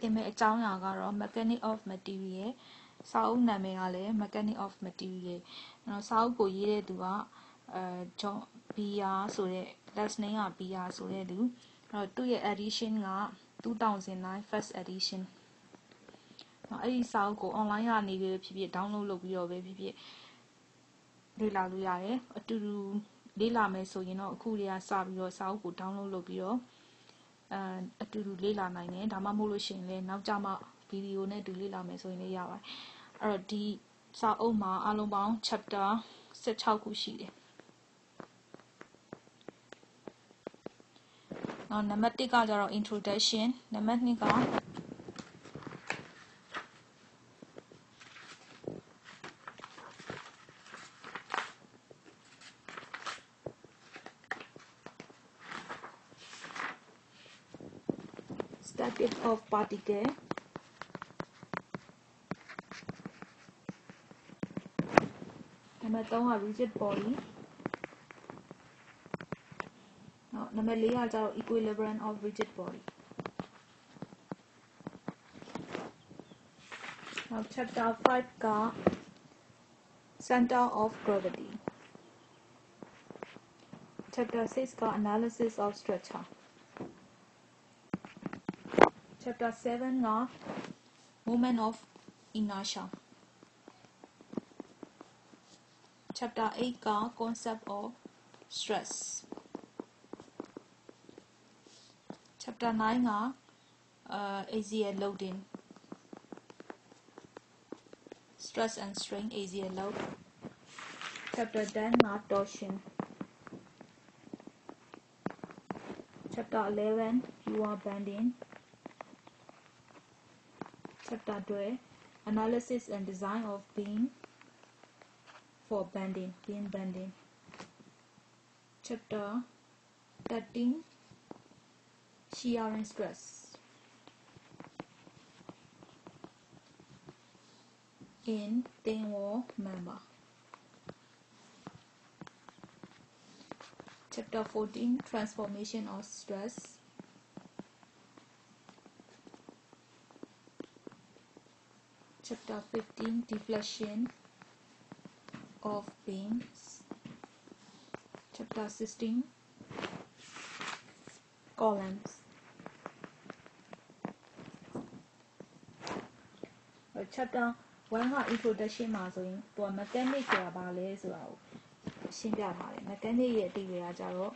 သင်မယ့်အကြောင်းအရာကတော့ mechanic of material စာအုပ်နာမည်ကလည်း mechanic of material အဲ့တော့စာအုပ်ကိုရေးတဲ့သူကအဲ John Beer ဆိုတဲ့ last name က Beer ဆိုတဲ့သူအဲ့တော့သူ့ရဲ့ edition က2009 first edition နော်အဲ့ဒီစာအုပ်ကို online ကနေပဲဖြစ်ဖြစ် download လုပ်ပြီးတော့ပဲဖြစ်ဖြစ်လေ့လာလို့ရတယ်အတူတူလေ့လာမယ်ဆိုရင်တော့အခုတည်းကစပြီးတော့စာအုပ်ကို download လုပ်ပြီးတော့ အဲအတူတူလေ့လာနိုင်တယ်ဒါမှမဟုတ်လို့ရှိရင်လည်းနောက်ကြမှဗီဒီယိုနဲ့တူလေ့လာမယ်ဆိုရင်လည်းရပါတယ်အဲ့တော့ဒီစာအုပ်မှာအလုံးပေါင်း chapter 16ခုရှိတယ်နော်နံပါတ်1ကကြတော့ introduction နံပါတ်2က static of particle နံပါတ်3က rigid body နော်နံပါတ်4ကကျတော့ equilibrium of rigid body နောက် chapter 5က center of gravity chapter 6က analysis of structure chapter 7 na woman of Inasha. Chapter 8 ka concept of stress. Chapter 9 का uh, ACL loading. Stress and strain ACL load. Chapter 10 का torsion. Chapter 11 you are bending chapter 12 analysis and design of beam for bending beam bending. Chapter 13 shear and stress. In thin wall member chapter 14 transformation of stress chapter 15 deflection of beams chapter 16 columns အဲ့ chapter 1က introduction မှာဆိုရင်သူက mechanic ဆိုတာဘာလဲဆိုတာကိုရှင်းပြထားတယ် mechanic ရဲ့အတိအကျကကြတော့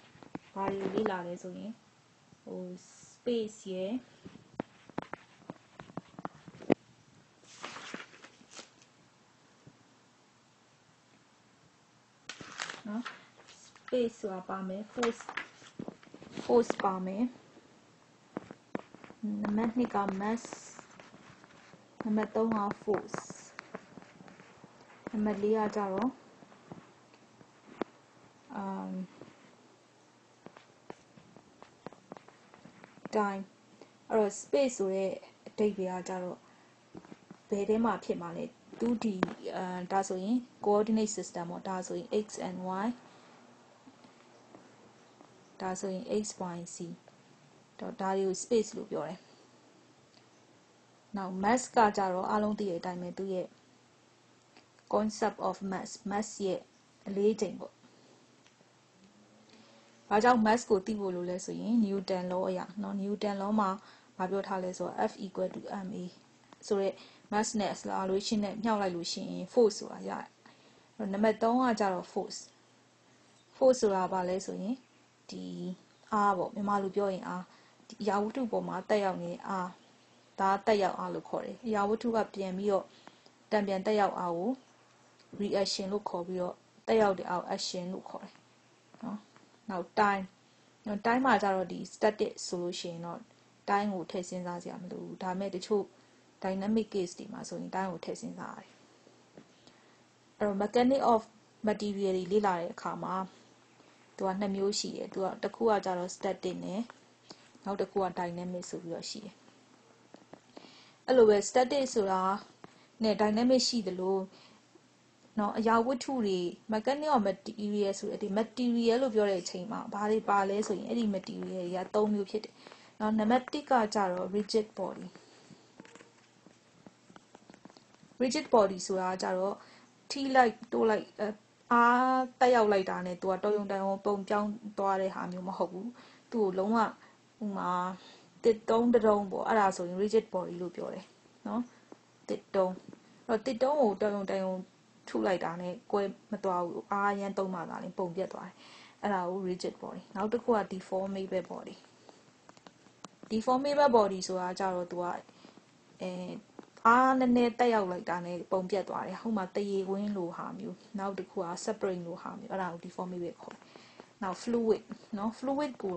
ဘာတွေလေ့လာလဲဆိုရင်ဟို space ရဲ့နော် space ဆိုတာပါမယ် force force ပါမယ်နံပါတ်2က mass နံပါတ်3က force နံပါတ်4ကကြတော့ um time အဲ့တော့ space ဆိုတဲ့အဓိပ္ပာယ်ကကြတော့ဘယ်ထဲမှာဖြစ်မှာလဲ 2D အဲဒါဆိုရင် coordinate system ပေါ့ဒါဆိုရင် x and y ဒါဆိုရင် x y z တော့ဒါတွေကို space လို့ပြောတယ်နောက် mass ကကြတော့အားလုံးသိတဲ့အတိုင်းပဲသူရဲ့ concept of mass mass ရဲ့အလေးချိန်ပေါ့ဘာကြောင့် mass ကိုသိဖို့လို့လဲဆိုရင် Newton law အရာเนาะ Newton law မှာဘာပြောထားလဲဆိုတော့ F equal to ma ဆိုတော့ mass နဲ့ acceleration နဲ့မြှောက်လိုက်လို့ရှိရင် force ဆိုတာရတယ်အဲ့နံပါတ်3ကကြတော့ force force ဆိုတာဘာလဲဆိုရင် ဒီအားပေါ့မြန်မာလိုပြောရင်အားဒီအရာဝတ္ထုပေါ်မှာတက်ရောက်နေတဲ့အားဒါတက်ရောက်အားလို့ခေါ်တယ်အရာဝတ္ထုကပြန်ပြီးတော့တံပြန်တက်ရောက်အားကို reaction လို့ခေါ်ပြီးတော့တက်ရောက်တဲ့အားကို action လို့ခေါ်တယ်နော်နောက် time နော် time မှာကျတော့ဒီ static ဆိုလို့ရှိရင်တော့ time ကိုထည့်စဉ်းစားစရာမလိုဘူးဒါပေမဲ့တချို့ dynamic case တွေမှာဆိုရင် time ကိုထည့်စဉ်းစားရတယ်အဲ့တော့ mechanic of material တွေလေ့လာတဲ့အခါမှာ သူကနှစ်မျိုးရှိတယ်သူကတစ်ခုကကြတော့ static နဲ့နောက်တစ်ခုက dynamic ဆိုပြီးတော့ရှိတယ်အဲ့လိုပဲ static ဆိုတာနဲ့ dynamic ရှိသလိုနော်အရာဝတ္ထုတွေ mechanic of material ဆိုတဲ့ဒီ material လို့ပြောတဲ့အချိန်မှာဘာတွေပါလဲဆိုရင်အဲ့ဒီ material တွေက၃မျိုးဖြစ်တယ်နော်နံပါတ်1ကကြတော့ rigid body rigid body ဆိုတာကြတော့ ठी လိုက်တိုးလိုက် အားတက်ရောက်လိုက်တာနဲ့သူကတော်ရုံတန်ရုံပုံပြောင်းသွားတဲ့ဟာမျိုးမဟုတ်ဘူးသူ့ကိုလုံးဝဟိုမှာတစ်တုံးတုံးပေါ့အဲ့ဒါဆိုရင် rigid body လို့ပြောတယ်နော်တစ်တုံးအဲ့တော့တစ်တုံးကိုတော်ရုံတန်ရုံထုလိုက်တာနဲ့ကွဲမသွားဘူးအားရန်သုံးမှသာလင်ပုံပြတ်သွားတယ်အဲ့ဒါကို rigid body နောက်တစ်ခုက deformable body deformable body ဆိုတာကြတော့သူကအဲ အားနည်းနည်းတက်ရောက်လိုက်တာနဲ့ပုံပြတ်သွားတယ်ဟိုမှာတရေဝင်းလိုဟာမျိုးနောက်တစ်ခုက separate လိုဟာမျိုးအဲ့ဒါကို deformable ခေါ်တယ်နောက် fluid เนาะ fluid ကို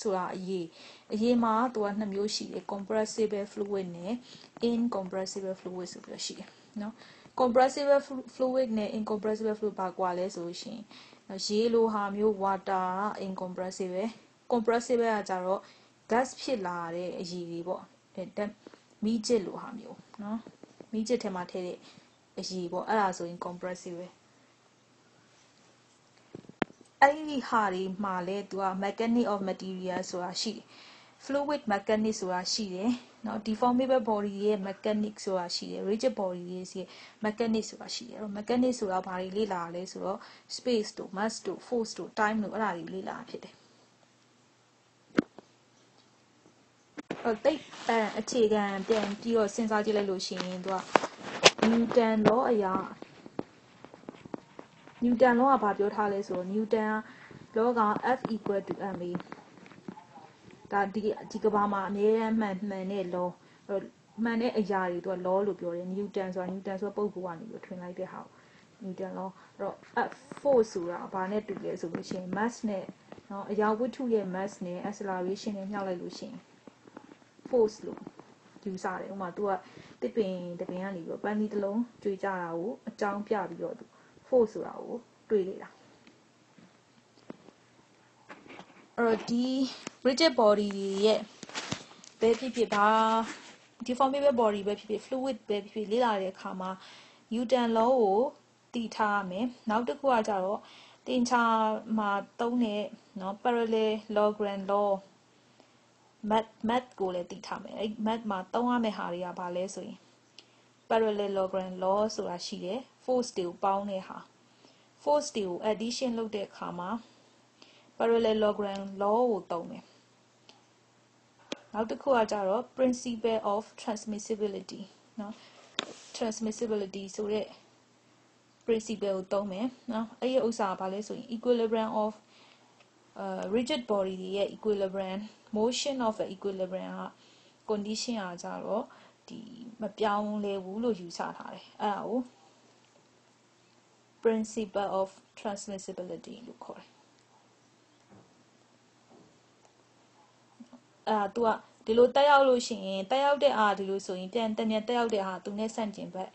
ဆိုတာအရေးအရေးမှာသူကနှစ်မျိုးရှိတယ် compressible fluid နဲ့ incompressible fluid ဆိုပြီးရှိတယ်เนาะ compressible fluid နဲ့ incompressible fluid ဘာကွာလဲဆိုလို့ရှိရင်ရေလိုဟာမျိုး water က incompressible compressible ကကြတော့ gas ဖြစ်လာတဲ့အရည်တွေပေါ့အဲ မီးကျစ်လိုဟာမျိုးနော်မီးကျစ်ထဲမှာထည့်တဲ့အရည်ပေါ့အဲ့ဒါဆိုရင် compressive ပဲအဲ့ဒီဟာတွေမှာလဲသူက mechanic of material ဆိုတာရှိတယ် fluid mechanic ဆိုတာရှိတယ်နော် deformable body ရဲ့ mechanic ဆိုတာရှိတယ် rigid body ရဲ့ mechanic ဆိုတာရှိတယ်အဲ့တော့ mechanic ဆိုတာဘာတွေလေ့လာရလဲဆိုတော့ space တို့ mass တို့ force တို့ time တို့အဲ့ဒါတွေလေ့လာဖြစ်တယ် တိတ်အဲအခြေခံပြန်ပြီးတော့စဉ်းစားကြည့်လိုက်လို့ရှိရင်သူက Newton law အရာနျူတန်လောကဘာပြောထားလဲဆိုတော့နျူတန်လောက F equal to ma ဒါဒီဒီကဘာမှာအမြဲတမ်းမှန်မှန်တဲ့ law မှန်တဲ့အရာတွေသူက law လို့ပြောတယ်နျူတန်ဆိုတာနျူတန်ဆိုပုံကူကနေပြီးထွင်လိုက်တဲ့ဟာနျူတန် law အဲ့တော့ F force ဆိုတာဘာနဲ့တူလဲဆိုလို့ရှိရင် mass နဲ့เนาะအရာဝတ္ထုရဲ့ mass နဲ့ acceleration နဲ့မြှောက်လိုက်လို့ရှိရင် force လို့ယူဆတယ်ဥပမာ तू ကတစ်ပင်တပင်ကနေပြီးတော့ပန်းဒီတစ်လုံးကျွေကြတာကိုအကြောင်းပြပြီးတော့ तू force ဆိုတာကိုတွေးလေတာအဲ့တော့ဒီ rigid body တွေရဲ့ဘယ်ဖြစ်ဖြစ်ဘာ deformable body ပဲဖြစ်ဖြစ် fluid ပဲဖြစ်ဖြစ်လေ့လာတဲ့အခါမှာ Newton law ကိုတည်ထားရမယ်နောက်တစ်ခုကကြတော့တင်ချာမှာသုံးတဲ့เนาะ parallel logarithm law math math ကိုလည်းတည်ထားမယ်အဲ့ math မှာသုံးရမယ့်ဟာတွေကဘာလဲဆိုရင် parallelogram law ဆိုတာရှိတယ် force တွေကိုပေါင်းတဲ့ဟာ force တွေကို addition လုပ်တဲ့အခါမှာ parallelogram law ကိုသုံးမယ်နောက်တစ်ခုကကြတော့ principle of transmissibility เนาะ transmissibility ဆိုတဲ့ principle ကိုသုံးမယ်เนาะအဲ့ဒီဥစ္စာကဘာလဲဆိုရင် equilibrium of uh, rigid body တွေရဲ့ equilibrium motion of equilibrium က condition အားကြတော့ဒီမပြောင်းလဲဘူးလို့ယူဆထားတယ်အဲ့ဒါကို principle of transmissibility လို့ခေါ်တယ်အာ तू ကဒီလိုတက်ရောက်လို့ရှိရင်တက်ရောက်တဲ့အားဒီလိုဆိုရင်ပြန်တမြန်တက်ရောက်တဲ့အားသူနဲ့ဆန့်ကျင်ဘက်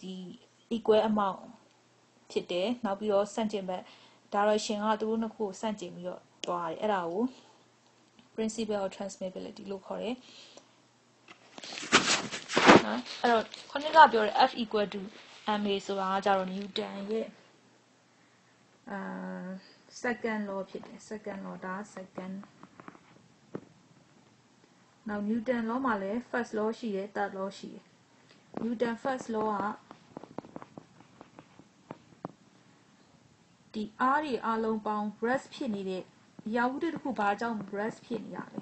ဒီ equal amount ဖြစ်တယ်နောက်ပြီးတော့ဆန့်ကျင်ဘက် direction ကသူတို့နှစ်ခုကိုဆန့်ကျင်ပြီးတော့တွားတယ်အဲ့ဒါကို principle of transmissibility လို့ခေါ်တယ်နော်အဲ့တော့ခုနကပြောတဲ့ F equal to ma ဆိုတာကကြတော့ Newton ရဲ့အာ second law ဖြစ်တယ် second law ဒါ second နောက် Newton law မှာလည်း first law ရှိတယ် third law ရှိတယ် Newton first law ကဒီ R တွေအလုံးပေါင်း rest ဖြစ်နေတဲ့ အရာဝတ္ထုတစ်ခုဘာကြောင့် rest ဖြစ်နေရလဲ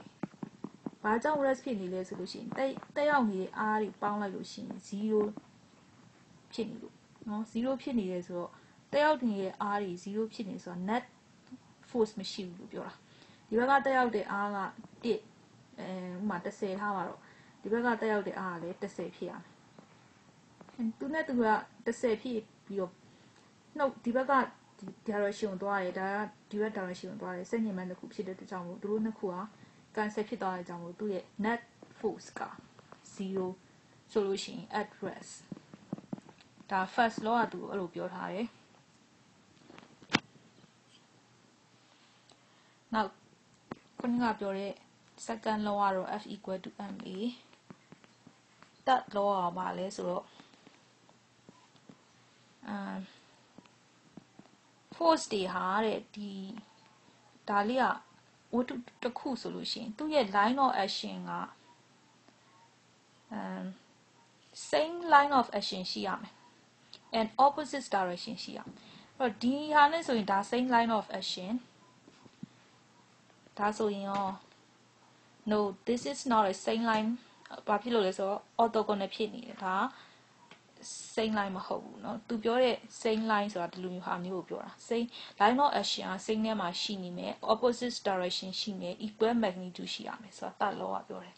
ဘာကြောင့် rest ဖြစ်နေလဲဆိုလို့ရှိရင်တက်တက်ရောက်နေတဲ့ R တွေပေါင်းလိုက်လို့ရှိရင်0ဖြစ်နေလို့နော်0ဖြစ်နေတယ်ဆိုတော့တက်ရောက်နေတဲ့ R တွေ0ဖြစ်နေဆိုတော့ net force မရှိဘူးလို့ပြောတာဒီဘက်ကတက်ရောက်တဲ့ R က1အဲဥမာ30ထားပါတော့ဒီဘက်ကတက်ရောက်တဲ့ R ကလည်း30ဖြစ်ရမယ်သူနဲ့သူက30ဖြစ်ပြီးတော့နှုတ်ဒီဘက်က ဒီ direction ကိုသွားတယ်ဒါကဒီဘက် direction ကိုသွားတယ်စက်ညင်မှန်တစ်ခုဖြစ်တဲ့အတွက်ကြောင့်မို့သူတို့နှစ်ခုဟာ cancel ဖြစ်သွားတဲ့အကြောင်းမို့သူ့ရဲ့ net force က0ဆိုလို့ရှိရင် at rest ဒါ first law ကသူအဲ့လိုပြောထားတယ်နောက်ခုနကပြောတဲ့ second law ကတော့ f equal to ma third law ကဘာလဲဆိုတော့အမ် force တွေဟာတဲ့ဒီဒါလေးကဝတ္ထုတစ်ခုဆိုလို့ရှိရင်သူ့ရဲ့ line of action ကအမ် same line of action ရှိရမယ် and opposite direction ရှိရမယ်အဲ့တော့ဒီဟာနဲ့ဆိုရင်ဒါ same line of action ဒါဆိုရင်ရော no this is not a same line ဘာဖြစ်လို့လဲဆိုတော့ orthogonal ဖြစ်နေတယ်ဒါ same line မဟုတ်ဘူးเนาะသူပြောတဲ့ same line ဆိုတာဒီလိုမျိုးဟာမျိုးကိုပြောတာ same line of action က same ထဲမှာရှိနေမယ် opposite direction ရှိမယ် equal magnitude ရှိရမယ်ဆိုတာတတ်လောကပြောတယ်